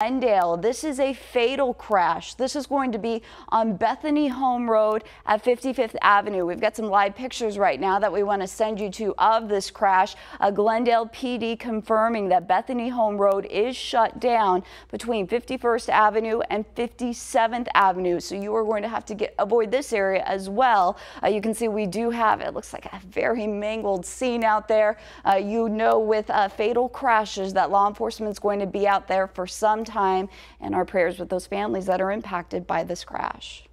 Glendale. This is a fatal crash. This is going to be on Bethany Home Road at 55th Avenue. We've got some live pictures right now that we want to send you to of this crash. A Glendale PD confirming that Bethany Home Road is shut down between 51st Avenue and 57th Avenue. So you are going to have to get avoid this area as well. Uh, you can see we do have it looks like a very mangled scene out there. Uh, you know with uh, fatal crashes that law enforcement is going to be out there for some time and our prayers with those families that are impacted by this crash.